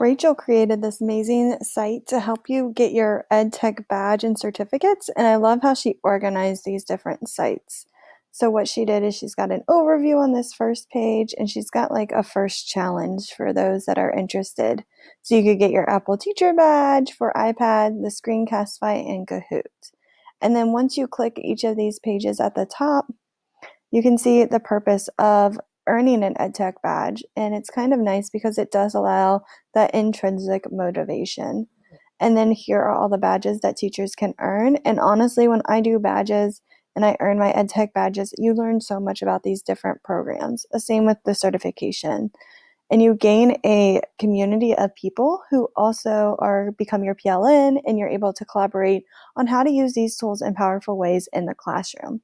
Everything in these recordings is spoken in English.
Rachel created this amazing site to help you get your EdTech badge and certificates, and I love how she organized these different sites. So, what she did is she's got an overview on this first page, and she's got like a first challenge for those that are interested. So, you could get your Apple Teacher badge for iPad, the Screencastify, and Kahoot. And then, once you click each of these pages at the top, you can see the purpose of earning an EdTech badge. And it's kind of nice because it does allow that intrinsic motivation. And then here are all the badges that teachers can earn. And honestly, when I do badges and I earn my EdTech badges, you learn so much about these different programs. The same with the certification. And you gain a community of people who also are become your PLN and you're able to collaborate on how to use these tools in powerful ways in the classroom.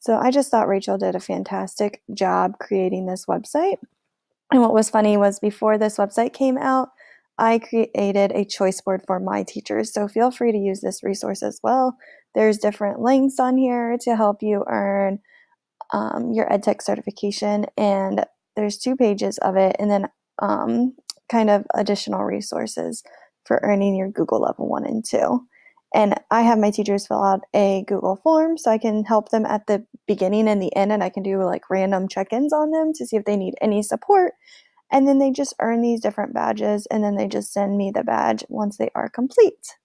So I just thought Rachel did a fantastic job creating this website. And what was funny was before this website came out, I created a choice board for my teachers. So feel free to use this resource as well. There's different links on here to help you earn um, your EdTech certification, and there's two pages of it, and then um, kind of additional resources for earning your Google level one and two. And I have my teachers fill out a Google form so I can help them at the beginning and the end, and I can do like random check ins on them to see if they need any support. And then they just earn these different badges, and then they just send me the badge once they are complete.